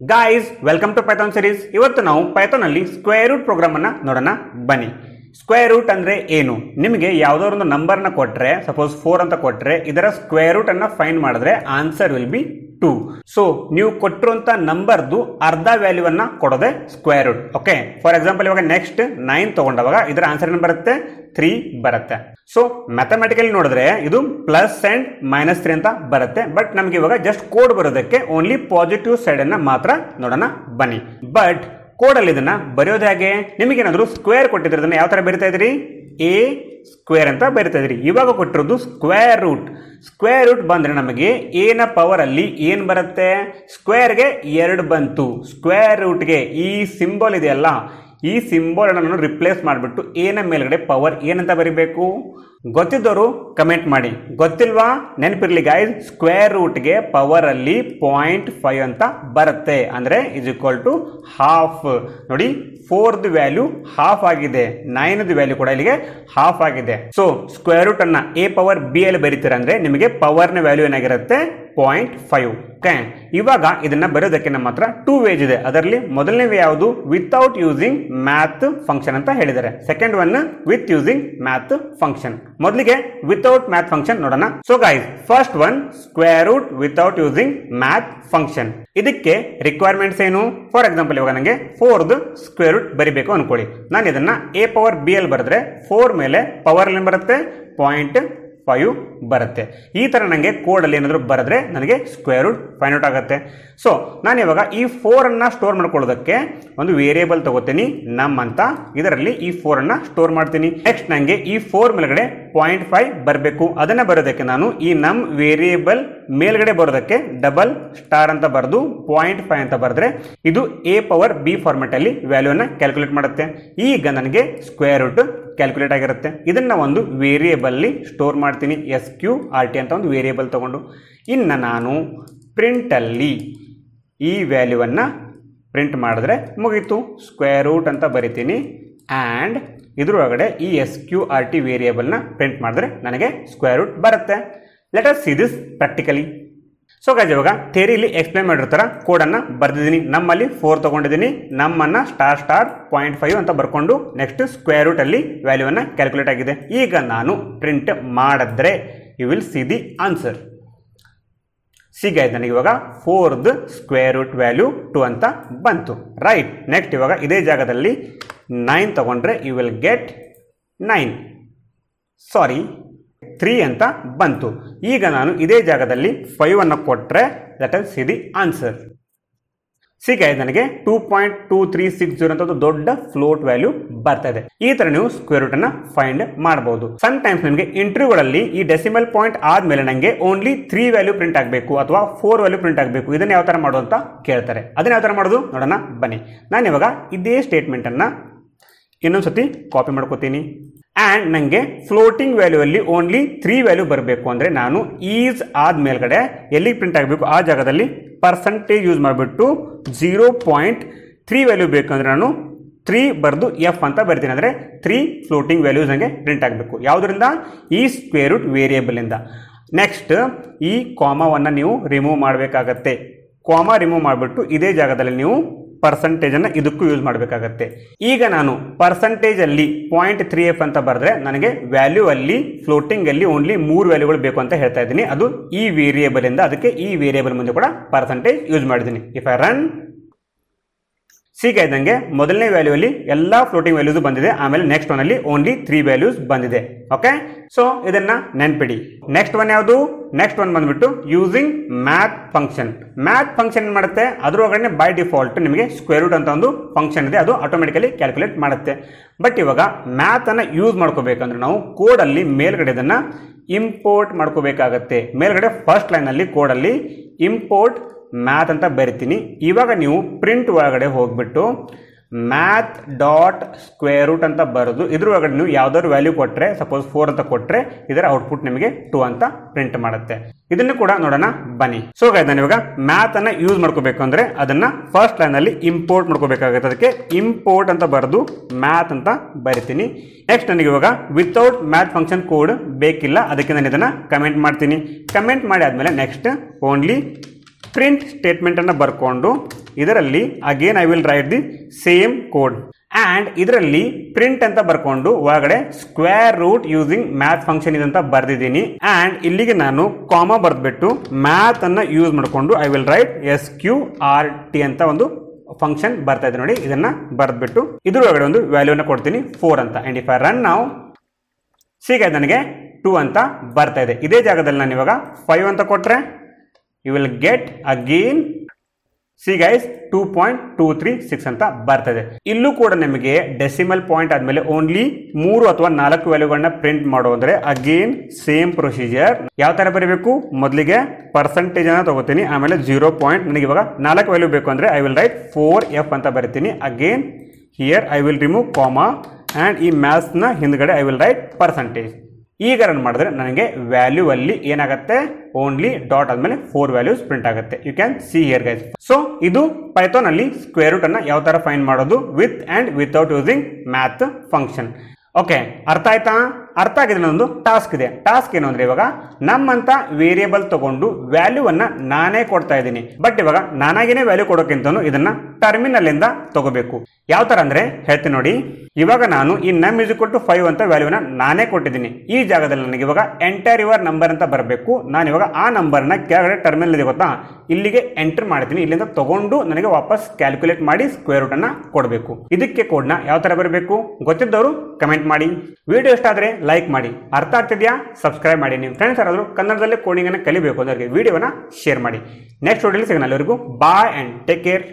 Guys welcome to Python series ಇವತ್ತು ನಾವು Python ಅಲ್ಲಿ ಸ್ಕ್ವೇರ್ ರೂಟ್ ಪ್ರೋಗ್ರಾಮ್ ಅನ್ನ ನೋಡೋಣ. ಬನ್ನಿ. ಸ್ಕ್ವೇರ್ ರೂಟ್ ಅಂದ್ರೆ ಏನು? ನಿಮಗೆ ಯಾವ್ದೋ ಒಂದು ನಂಬರ್ನ ಕೊಟ್ರೆ ಸಪೋಸ್ ಫೋರ್ ಅಂತ ಕೊಟ್ರೆ, ಇದರ ಸ್ಕ್ವೇರ್ ರೂಟ್ ಅನ್ನ ಫೈಂಡ್ ಮಾಡಿದ್ರೆ answer will be two so ನೀವು ಕೊಟ್ಟಿರುವಂತ ನಂಬರ್ದು ಅರ್ಧ ವ್ಯಾಲ್ಯೂ ಅನ್ನ ಕೊಡೋದೆ square root okay for example ಇವಾಗ ನೆಕ್ಸ್ಟ್ ನೈನ್ ತಗೊಂಡವಾಗ ಇದರ ಆನ್ಸರ್ ಏನು ಬರುತ್ತೆ? ತ್ರೀ ಬರುತ್ತೆ. ಸೊ ಮ್ಯಾಥಮೆಟಿಕಲಿ ನೋಡಿದ್ರೆ ಇದು ಪ್ಲಸ್ ಅಂಡ್ ಮೈನಸ್ ತ್ರೀ ಅಂತ ಬರುತ್ತೆ. ಬಟ್ ನಮ್ಗೆ ಇವಾಗ ಜಸ್ಟ್ ಕೋಡ್ ಬರೋದಕ್ಕೆ ಓನ್ಲಿ ಪಾಸಿಟಿವ್ ಸೈಡ್ ಅನ್ನ ಮಾತ್ರ ನೋಡೋಣ, ಬನ್ನಿ. ಬಟ್ ಕೋಡ್ ಅಲ್ಲಿ ಇದನ್ನ ಬರೆಯೋದಾಗೆ ಹೇಗೆ? ನಿಮಗೇನಾದ್ರು ಸ್ಕ್ವೇರ್ ಕೊಟ್ಟಿದ್ರೆ ಯಾವ ತರ ಬರಿತಾ ಇದ್ರಿ ಎ ಸ್ಕ್ವೇರ್ ಅಂತ ಬರಿತಾ ಇವಾಗ ಕೊಟ್ಟಿರೋದು ಸ್ಕ್ವೇರ್ ರೂಟ್ ಸ್ಕ್ವೇರ್ ರೂಟ್ ಬಂದ್ರೆ ನಮಗೆ ಏನ ಪವರ್ ಅಲ್ಲಿ ಏನ್ ಬರುತ್ತೆ? ಸ್ಕ್ವೇರ್ಗೆ ಎರಡು ಬಂತು. ಸ್ಕ್ವೇರ್ ರೂಟ್ಗೆ ಈ ಸಿಂಬಲ್ ಇದೆಯಲ್ಲ, ಈ ಸಿಂಬಲ್ ಅನ್ನು ರಿಪ್ಲೇಸ್ ಮಾಡಿಬಿಟ್ಟು ಏನ ಮೇಲ್ಗಡೆ ಪವರ್ ಏನಂತ ಬರಿಬೇಕು? ಗೊತ್ತಿದ್ದವರು ಕಮೆಂಟ್ ಮಾಡಿ. ಗೊತ್ತಿಲ್ವಾ? ನೆನಪಿರ್ಲಿ ಗಾಯ್ಸ್ ಸ್ಕ್ವೇರ್ ರೂಟ್ಗೆ ಪವರ್ ಅಲ್ಲಿ ಪಾಯಿಂಟ್ ಫೈವ್ ಅಂತ ಬರುತ್ತೆ. ಅಂದ್ರೆ ಇಸ್ ಈಕ್ವಲ್ ಟು ಹಾಫ್ ನೋಡಿ ಫೋರ್ದು ವ್ಯಾಲ್ಯೂ ಹಾಫ್ ಆಗಿದೆ. ನೈನ್ದು ವ್ಯಾಲ್ಯೂ ಕೂಡ ಇಲ್ಲಿಗೆ ಹಾಫ್ ಆಗಿದೆ. ಸೊ ಸ್ಕ್ವೇರ್ ರೂಟ್ ಅನ್ನ ಎ ಪವರ್ ಬಿ ಅಲ್ಲಿ ಬರೀತೀರ ಅಂದ್ರೆ ನಿಮಗೆ ಪವರ್ನ ವ್ಯಾಲ್ಯೂ ಏನಾಗಿರುತ್ತೆ? ಪಾಯಿಂಟ್ ಫೈವ್ ಓಕೆ ಇವಾಗ ಇದನ್ನ ಬರೆಯೋದಕ್ಕೆ ನಮ್ಮ ಹತ್ರ ಟೂ ವೇಜ್ ಇದೆ. ಅದರಲ್ಲಿ ಮೊದಲನೇ ವೇ ಯಾವುದು? ವಿತೌಟ್ ಯೂಸಿಂಗ್ ಮ್ಯಾಥ್ ಫಂಕ್ಷನ್ ಅಂತ ಹೇಳಿದ್ದಾರೆ. Second one with using math function ಮೊದಲಿಗೆ ವಿತೌಟ್ ಮ್ಯಾಥ್ ಫಂಕ್ಷನ್ ನೋಡೋಣ. So guys first one square root without using math function ಇದಕ್ಕೆ ರಿಕ್ವೈರ್ಮೆಂಟ್ಸ್ ಏನು? ಫಾರ್ ಎಕ್ಸಾಂಪಲ್ ಇವಾಗ ನನಗೆ ಫೋರ್ದು ಸ್ಕ್ವೇರ್ ರೂಟ್ ಬರಿಬೇಕು ಅನ್ಕೊಳ್ಳಿ. ನಾನು ಇದನ್ನ ಎ ಪವರ್ ಬಿ ಎಲ್ ಬರೆದ್ರೆ ಫೋರ್ ಮೇಲೆ ಪವರ್ ಅಲ್ಲಿ ಬರುತ್ತೆ? ಪಾಯಿಂಟ್ ಫೈವ್ ಬರುತ್ತೆ. ಈ ಥರ ನನಗೆ ಕೋಡಲ್ಲಿ ಏನಾದರೂ ಬರೆದ್ರೆ ನನಗೆ ಸ್ಕ್ವೇರ್ ರೂಟ್ ಫೈನ್ ಔಟ್ ಆಗುತ್ತೆ. ಸೊ ನಾನು ಇವಾಗ ಈ ಫೋರನ್ನು ಸ್ಟೋರ್ ಮಾಡ್ಕೊಳ್ಳೋದಕ್ಕೆ ಒಂದು ವೇರಿಯೇಬಲ್ ತಗೋತೀನಿ ನಮ್ ಅಂತ. ಇದರಲ್ಲಿ ಈ ಫೋರನ್ನು ಸ್ಟೋರ್ ಮಾಡ್ತೀನಿ. ನೆಕ್ಸ್ಟ್ ನನಗೆ ಈ ಫೋರ್ ಮೇಲ್ಗಡೆ ಪಾಯಿಂಟ್ ಫೈವ್ ಬರಬೇಕು. ಅದನ್ನು ಬರೋದಕ್ಕೆ ನಾನು ಈ ನಮ್ ವೇರಿಯೇಬಲ್ ಮೇಲ್ಗಡೆ ಬರೋದಕ್ಕೆ ಡಬಲ್ ಸ್ಟಾರ್ ಅಂತ ಬರೆದು ಪಾಯಿಂಟ್ ಫೈವ್ ಅಂತ ಬರೆದ್ರೆ ಇದು ಎ ಪವರ್ ಬಿ ಫಾರ್ಮೆಟಲ್ಲಿ ವ್ಯಾಲ್ಯೂನ ಕ್ಯಾಲ್ಕುಲೇಟ್ ಮಾಡುತ್ತೆ. ಈಗ ನನಗೆ ಸ್ಕ್ವೇರ್ ರೂಟ್ ಕ್ಯಾಲ್ಕುಲೇಟ್ ಆಗಿರುತ್ತೆ. ಇದನ್ನ ಒಂದು ವೇರಿಯೇಬಲ್ಲಿ ಸ್ಟೋರ್ ಮಾಡ್ತೀನಿ. ಎಸ್ ಕ್ಯೂ ಆರ್ ಟಿ ಅಂತ ಒಂದು ವೇರಿಯೇಬಲ್ ತಗೊಂಡು. ಇನ್ನು ನಾನು ಪ್ರಿಂಟಲ್ಲಿ ಈ ವ್ಯಾಲ್ಯೂವನ್ನು ಪ್ರಿಂಟ್ ಮಾಡಿದ್ರೆ ಮುಗೀತು. ಸ್ಕ್ವೇರ್ ರೂಟ್ ಅಂತ ಬರಿತೀನಿ. ಆ್ಯಂಡ್ ಇದರೊಳಗಡೆ ಈ ಎಸ್ ಕ್ಯೂ ಆರ್ ಟಿ ವೇರಿಯೇಬಲ್ನ ಪ್ರಿಂಟ್ ಮಾಡಿದ್ರೆ ನನಗೆ ಸ್ಕ್ವೇರ್ ರೂಟ್ ಬರುತ್ತೆ. Let us see this practically so guys ಇವಾಗ ಥೇರಿಲಿ ಎಕ್ಸ್ಪ್ಲೈನ್ ಮಾಡಿರ್ತಾರ. ಕೋಡನ್ನು ಬರೆದಿದ್ದೀನಿ. ನಮ್ಮಲ್ಲಿ ಫೋರ್ ತಗೊಂಡಿದ್ದೀನಿ. ನಮ್ಮನ್ನ ಸ್ಟಾರ್ ಸ್ಟಾರ್ ಪಾಯಿಂಟ್ ಫೈವ್ ಅಂತ ಬರ್ಕೊಂಡು ನೆಕ್ಸ್ಟ್ ಸ್ಕ್ವೇರ್ ರೂಟ್ ಅಲ್ಲಿ ವ್ಯಾಲ್ಯೂವನ್ನು ಕ್ಯಾಲ್ಕುಲೇಟ್ ಆಗಿದೆ. ಈಗ ನಾನು ಪ್ರಿಂಟ್ ಮಾಡಿದ್ರೆ you will see the answer ಸಿಗಾಯ್ತು ನನಗೆ ಇವಾಗ ಫೋರ್ದ್ ಸ್ಕ್ವೇರ್ ರೂಟ್ ವ್ಯಾಲ್ಯೂ ಟು ಅಂತ ಬಂತು. ರೈಟ್ ನೆಕ್ಸ್ಟ್ ಇವಾಗ ಇದೇ ಜಾಗದಲ್ಲಿ ನೈನ್ ತಗೊಂಡ್ರೆ you will get nine sorry three ಅಂತ ಬಂತು. ಈಗ ನಾನು ಇದೇ ಜಾಗದಲ್ಲಿ ಫೈವ್ ಅನ್ನು ಕೊಟ್ಟರೆ that is see the answer ಸಿಗಾಯ್ತು ನನಗೆ two point two three six zero ಅಂತ ಒಂದು ದೊಡ್ಡ ಫ್ಲೋಟ್ ವ್ಯಾಲ್ಯೂ ಬರ್ತಾ ಇದೆ ಈ ತರ ನೀವು ಸ್ಕ್ವೇರ್ ರೂಟ್ ಅನ್ನ ಫೈಂಡ್ ಮಾಡಬಹುದು ಸಮ್ ಟೈಮ್ಸ್ ನಿಮಗೆ ಇಂಟರ್ವ್ಯೂಗಳಲ್ಲಿ ಈ ಡೆಸಿಮಲ್ ಪಾಯಿಂಟ್ ಆದ್ಮೇಲೆ ನನಗೆ ಓನ್ಲಿ ತ್ರೀ ವ್ಯಾಲ್ಯೂ ಪ್ರಿಂಟ್ ಆಗಬೇಕು ಅಥವಾ ಫೋರ್ ವ್ಯಾಲ್ಯೂ ಪ್ರಿಂಟ್ ಆಗಬೇಕು. ಇದನ್ನ ಯಾವ ತರ ಮಾಡೋದು ಅಂತ ಕೇಳ್ತಾರೆ. ಅದನ್ನ ಯಾವ ತರ ಮಾಡೋದು? ನೋಡೋಣ, ಬನ್ನಿ. ನಾನು ಇವಾಗ ಇದೇ ಸ್ಟೇಟ್ಮೆಂಟ್ ಅನ್ನ ಇನ್ನೊಂದ್ಸತಿ ಕಾಪಿ ಮಾಡ್ಕೋತೀನಿ. ಆ್ಯಂಡ್ ನನಗೆ ಫ್ಲೋಟಿಂಗ್ ವ್ಯಾಲ್ಯೂ ಅಲ್ಲಿ ಓನ್ಲಿ ತ್ರೀ ವ್ಯಾಲ್ಯೂ ಬರಬೇಕು ಅಂದರೆ ನಾನು ಈಸ್ ಆದ ಮೇಲ್ಗಡೆ ಎಲ್ಲಿಗೆ ಪ್ರಿಂಟ್ ಆಗಬೇಕು? ಆ ಜಾಗದಲ್ಲಿ ಪರ್ಸಂಟೇಜ್ ಯೂಸ್ ಮಾಡಿಬಿಟ್ಟು ಜೀರೋ ಪಾಯಿಂಟ್ ತ್ರೀ ವ್ಯಾಲ್ಯೂ ಬೇಕಂದ್ರೆ ನಾನು ತ್ರೀ ಬರೆದು ಎಫ್ ಅಂತ ಬರ್ತೀನಿ. ಅಂದರೆ ತ್ರೀ ಫ್ಲೋಟಿಂಗ್ ವ್ಯಾಲ್ಯೂಸ್ ನನಗೆ ಪ್ರಿಂಟ್ ಆಗಬೇಕು. ಯಾವುದರಿಂದ? ಈ ಸ್ಕ್ವೇರ್ ರೂಟ್ ವೇರಿಯೇಬಲಿಂದ ನೆಕ್ಸ್ಟ್ ಈ ಕಾಮವನ್ನು ನೀವು ರಿಮೂವ್ ಮಾಡಬೇಕಾಗತ್ತೆ. ಕಾಮ ರಿಮೂವ್ ಮಾಡಿಬಿಟ್ಟು ಇದೇ ಜಾಗದಲ್ಲಿ ನೀವು ಪರ್ಸಂಟೇಜ್ ಅನ್ನ ಇದಕ್ಕೂ ಯೂಸ್ ಮಾಡಬೇಕಾಗತ್ತೆ. ಈಗ ನಾನು ಪರ್ಸಂಟೇಜ್ ಅಲ್ಲಿ ಪಾಯಿಂಟ್ ತ್ರೀ ಎಫ್ ಅಂತ ಬರೆದ್ರೆ ನನಗೆ ವ್ಯಾಲ್ಯೂ ಅಲ್ಲಿ ಫ್ಲೋಟಿಂಗ್ ಅಲ್ಲಿ ಓನ್ಲಿ ಮೂರು ವ್ಯಾಲ್ಯೂಗಳು ಬೇಕು ಅಂತ ಹೇಳ್ತಾ ಇದ್ದೀನಿ. ಅದು ಈ ವೇರಿಯೇಬಲ್ ಇಂದ ಅದಕ್ಕೆ ಈ ವೇರಿಯೇಬಲ್ ಮುಂದೆ ಕೂಡ ಪರ್ಸಂಟೇಜ್ ಯೂಸ್ ಮಾಡಿದ್ದೀನಿ. ಇಫ್ ಐ ರನ್ ಸೀಗ ಇದ್ದಂಗೆ ಮೊದಲನೇ ವ್ಯಾಲ್ಯೂ ಅಲ್ಲಿ ಎಲ್ಲಾ ಫ್ಲೋಟಿಂಗ್ ವ್ಯಾಲ್ಯೂಸ್ ಬಂದಿದೆ. ಆಮೇಲೆ ನೆಕ್ಸ್ಟ್ ಒನ್ ಅಲ್ಲಿ ಓನ್ಲಿ ತ್ರೀ ವ್ಯಾಲ್ಯೂಸ್ ಬಂದಿದೆ. ಓಕೆ ಸೊ ಇದನ್ನ ನೆನ್ಪಿಡಿ. ನೆಕ್ಸ್ಟ್ ಒನ್ ಯಾವುದು? ನೆಕ್ಸ್ಟ್ ಒನ್ ಬಂದ್ಬಿಟ್ಟು using math function math function ಮಾಡುತ್ತೆ? ಅದ್ರೊಳಗಡೆ ಬೈ ಡಿಫಾಲ್ಟ್ ನಿಮಗೆ ಸ್ಕ್ವೇರ್ ರೂಟ್ ಅಂತ ಒಂದು ಫಂಕ್ಷನ್ ಇದೆ. ಅದು ಆಟೋಮೆಟಿಕಲಿ ಕ್ಯಾಲ್ಕುಲೇಟ್ ಮಾಡುತ್ತೆ. ಬಟ್ ಇವಾಗ ಮ್ಯಾಥ್ ಅನ್ನ ಯೂಸ್ ಮಾಡ್ಕೋಬೇಕಂದ್ರೆ ನಾವು ಕೋಡ್ ಅಲ್ಲಿ ಮೇಲ್ಗಡೆ ಇದನ್ನ ಇಂಪೋರ್ಟ್ ಮಾಡ್ಕೋಬೇಕಾಗತ್ತೆ. ಮೇಲ್ಗಡೆ ಫಸ್ಟ್ ಲೈನ್ ಅಲ್ಲಿ ಕೋಡ್ ಅಲ್ಲಿ ಇಂಪೋರ್ಟ್ ಮ್ಯಾಥ್ ಅಂತ ಬರಿತೀನಿ. ಇವಾಗ ನೀವು ಪ್ರಿಂಟ್ ಒಳಗಡೆ ಹೋಗ್ಬಿಟ್ಟು ಮ್ಯಾಥ್ ಡಾಟ್ ಸ್ಕ್ವೇರ್ ರೂಟ್ ಅಂತ ಬರೋದು, ಇದ್ರ ಒಳಗಡೆ ನೀವು ಯಾವ್ದಾದ್ರು ವ್ಯಾಲ್ಯೂ ಕೊಟ್ಟರೆ ಸಪೋಸ್ ಫೋರ್ ಅಂತ ಕೊಟ್ಟರೆ ಇದರ ಔಟ್ಪುಟ್ ನಿಮಗೆ ಟೂ ಅಂತ ಪ್ರಿಂಟ್ ಮಾಡುತ್ತೆ. ಇದನ್ನು ಕೂಡ ನೋಡೋಣ, ಬನ್ನಿ. ಸೊ ನಾನು ಇವಾಗ ಮ್ಯಾಥ್ ಅನ್ನ ಯೂಸ್ ಮಾಡ್ಕೋಬೇಕು ಅಂದ್ರೆ ಅದನ್ನ ಫಸ್ಟ್ ಲೈನ್ ಅಲ್ಲಿ ಇಂಪೋರ್ಟ್ ಮಾಡ್ಕೋಬೇಕಾಗುತ್ತೆ. ಅದಕ್ಕೆ ಇಂಪೋರ್ಟ್ ಅಂತ ಬರೆದು ಮ್ಯಾಥ್ ಅಂತ ಬರಿತೀನಿ. ನೆಕ್ಸ್ಟ್ ನನಗೆ ಇವಾಗ ವಿತೌಟ್ ಮ್ಯಾಥ್ ಫಂಕ್ಷನ್ ಕೋಡ್ ಬೇಕಿಲ್ಲ. ಅದಕ್ಕೆ ನಾನು ಇದನ್ನ ಕಮೆಂಟ್ ಮಾಡ್ತೀನಿ. ಕಮೆಂಟ್ ಮಾಡಿ ಆದ್ಮೇಲೆ ನೆಕ್ಸ್ಟ್ ಓನ್ಲಿ ಪ್ರಿಂಟ್ ಸ್ಟೇಟ್ಮೆಂಟ್ ಅನ್ನ ಬರ್ಕೊಂಡು ಇದರಲ್ಲಿ again I will write the same code and ಇದರಲ್ಲಿ ಪ್ರಿಂಟ್ ಅಂತ ಬರ್ಕೊಂಡು ಒಳಗಡೆ square root using math function ಇದಂತ ಬರೆದಿದ್ದೀನಿ. ಆ್ಯಂಡ್ ಇಲ್ಲಿಗೆ ನಾನು ಕಾಮ ಬರೆದ್ಬಿಟ್ಟು ಮ್ಯಾಥ್ ಅನ್ನು ಯೂಸ್ ಮಾಡಿಕೊಂಡು I will write S Q R T ಅಂತ ಒಂದು ಫಂಕ್ಷನ್ ಬರ್ತಾ ಇದೆ ನೋಡಿ, ಇದನ್ನ ಬರೆದ್ಬಿಟ್ಟು ಇದ್ರೊಳಗಡೆ ಒಂದು ವ್ಯಾಲ್ಯೂನ ಕೊಡ್ತೀನಿ ಫೋರ್ ಅಂತ. ಆ್ಯಂಡ್ ಇಫ್ ಐ ರನ್ ನಾವು ಸಿಗ ನನಗೆ ಟೂ ಅಂತ ಬರ್ತಾ ಇದೆ. ಇದೇ ಜಾಗದಲ್ಲಿ ನಾನು ಇವಾಗ ಫೈವ್ ಅಂತ ಕೊಟ್ರೆ you will get again see guys two point two three six ಅಂತ ಬರ್ತದೆ. ಇಲ್ಲೂ ಕೂಡ ನಿಮಗೆ ಡೆಸಿಮಲ್ ಪಾಯಿಂಟ್ ಆದ್ಮೇಲೆ ಓನ್ಲಿ ಮೂರು ಅಥವಾ ನಾಲ್ಕು ವ್ಯಾಲ್ಯೂಗಳನ್ನ ಪ್ರಿಂಟ್ ಮಾಡೋದ್ರೆ ಅಗೇನ್ ಸೇಮ್ ಪ್ರೊಸೀಜರ್ ಯಾವ ತರ ಬರಬೇಕು? ಮೊದಲಿಗೆ ಪರ್ಸೆಂಟೇಜ್ ಅನ್ನ ತಗೋತೀನಿ, ಆಮೇಲೆ ಜೀರೋ ಪಾಯಿಂಟ್ ನನಗೆ ಇವಾಗ ನಾಲ್ಕು ವ್ಯಾಲ್ಯೂ ಬೇಕು ಅಂದ್ರೆ I will write four F ಅಂತ ಬರಿತೀನಿ. Again here I will remove comma and ಈ ಮ್ಯಾಥ್ಸ್ನ ಹಿಂದ್ಗಡೆ ಐ ವಿಲ್ ರೈಟ್ ಪರ್ಸೆಂಟೇಜ್ ಈಗ ರನ್ ಮಾಡಿದ್ರೆ ನನಗೆ ವ್ಯಾಲ್ಯೂ ಅಲ್ಲಿ ಏನಾಗುತ್ತೆ? ಓನ್ಲಿ ಡಾಟ್ ಆದ್ಮೇಲೆ ಫೋರ್ ವ್ಯಾಲ್ಯೂಸ್ ಪ್ರಿಂಟ್ ಆಗುತ್ತೆ. You can see here guys so ಇದು ಪೈಥಾನ್ ಅಲ್ಲಿ ಸ್ಕ್ವೇರ್ ರೂಟ್ ಅನ್ನ ಯಾವ ತರ ಫೈಂಡ್ ಮಾಡೋದು? With and without using math function okay ಅರ್ಥ ಆಯ್ತಾ? ಅರ್ಥ ಆಗಿದೆ ಒಂದು ಟಾಸ್ಕ್ ಇದೆ. ಟಾಸ್ಕ್ ಏನು ಅಂದ್ರೆ ಇವಾಗ ನಮ್ಮಂತ ವೇರಿಯೇಬಲ್ ತಗೊಂಡು ವ್ಯಾಲ್ಯೂ ಅನ್ನ ನಾನೇ ಕೊಡ್ತಾ ಇದ್ದೀನಿ. ಬಟ್ ಇವಾಗ ನಾನಾಗೇನೆ ವ್ಯಾಲ್ಯೂ ಕೊಡೋಕ್ಕಿಂತ ಇದನ್ನ ಟರ್ಮಿನಲ್ ಇಂದ ತಗೋಬೇಕು. ಯಾವ ತರ ಅಂದ್ರೆ, ಹೇಳ್ತೀನಿ ನೋಡಿ. ಇವಾಗ ನಾನು ಈ ನಮ್ ಇಸ್ ಟು ಫೈವ್ ಅಂತ ವ್ಯಾಲ್ಯೂನ ನಾನೇ ಕೊಟ್ಟಿದ್ದೀನಿ. ಈ ಜಾಗದಲ್ಲಿ ನನಗೆ ಇವಾಗ ಎಂಟರ್ ಯುವರ್ ನಂಬರ್ ಅಂತ ಬರಬೇಕು. ನಾನು ಇವಾಗ ಆ ನಂಬರ್ನ ಕೆಳಗಡೆ ಟರ್ಮಿನಲ್ ಇದೆ ಗೊತ್ತಾ? ಇಲ್ಲಿಗೆ ಎಂಟರ್ ಮಾಡ್ತೀನಿ. ಇಲ್ಲಿಂದ ತಗೊಂಡು ನನಗೆ ವಾಪಸ್ ಕ್ಯಾಲ್ಕುಲೇಟ್ ಮಾಡಿ ಸ್ಕ್ವೇರ್ ರೂಟ್ ಅನ್ನ ಕೊಡಬೇಕು. ಇದಕ್ಕೆ ನ ಯಾವ ತರ ಬರಬೇಕು? ಗೊತ್ತಿದ್ದವರು ಕಮೆಂಟ್ ಮಾಡಿ. ವಿಡಿಯೋ ಇಷ್ಟ ಆದ್ರೆ ಲೈಕ್ ಮಾಡಿ. ಅರ್ಥ ಆಗ್ತಿದ್ಯಾ? ಸಬ್ಸ್ಕ್ರೈಬ್ ಮಾಡಿ. ನೀವು ಫ್ರೆಂಡ್ಸ್ ಯಾರಾದರೂ ಕನ್ನಡದಲ್ಲಿ ಕೋಡಿಂಗ್ ಅನ್ನು ಕಲಿಬೇಕು ಅಂದ್ರೆ ವಿಡಿಯೋನ ಶೇರ್ ಮಾಡಿ. ನೆಕ್ಸ್ಟ್ ವಿಡಿಯೋಲಿ ಸಿಗೋಣ. ಎಲ್ಲರಿಗೂ ಬಾಯ್ ಅಂಡ್ ಟೇಕ್ ಕೇರ್